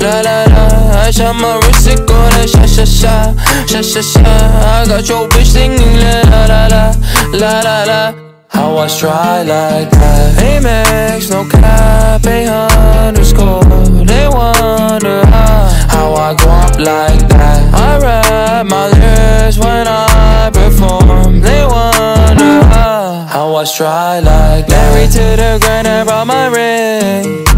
la la la. I shot my wrist, it go like sha sha sha, sha sha sha. I got your bitch singing la la la la, la la. How I try like that. Amex, no cap, a underscore They wonder how I go up like that. I rap my lyrics when I perform. They wonder how How I try like that. Married to the grind, I brought my ring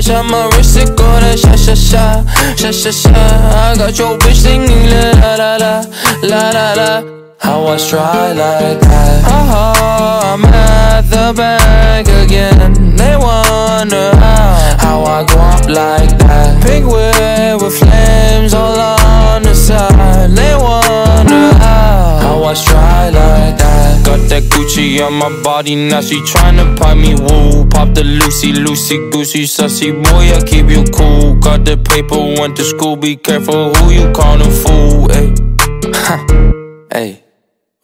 shot my wrist, it go like sha sha sha, sha sha sha. I got your bitch singing la la la la, la la. How I try like that Oh, I'm at the bank again They wonder how How I go up like that Pink whip with flames all on the side They wonder how How I that Got that Gucci on my body Now she tryna pop me woo. Pop the Lucy, Lucy, Goosey Sussy boy, I keep you cool. Got the paper, went to school Be careful who you callin' fool, ayy. Hey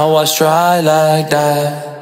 I try like that